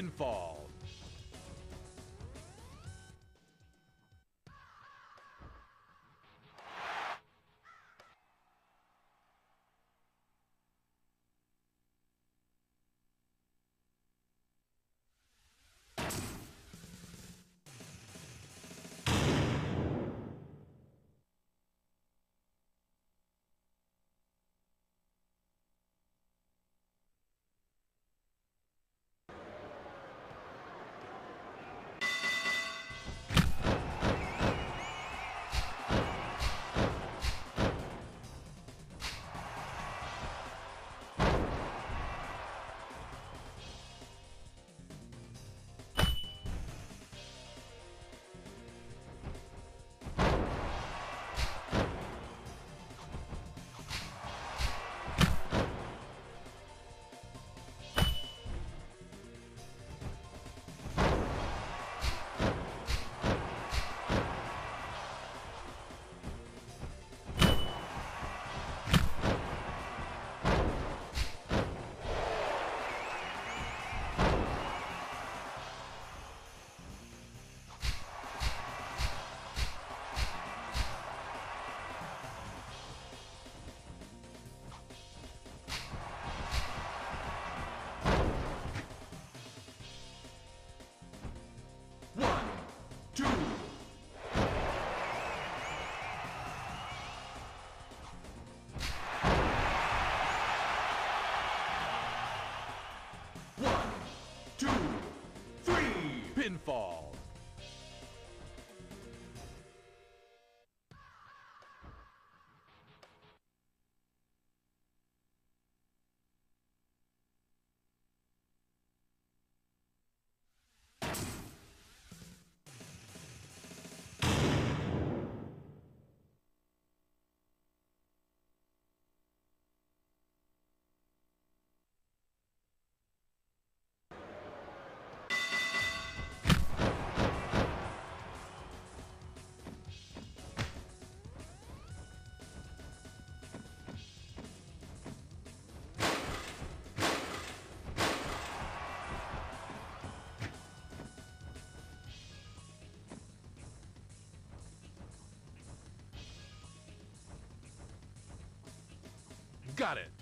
Pinfall. Got it.